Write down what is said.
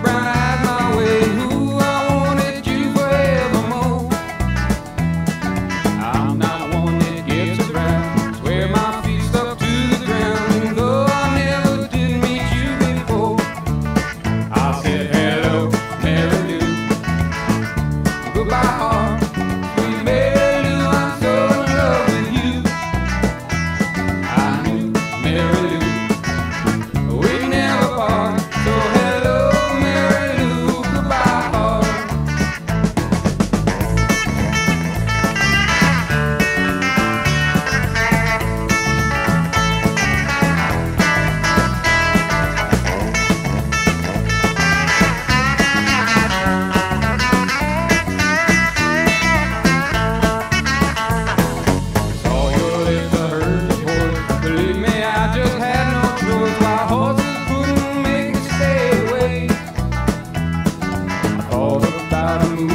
Right. About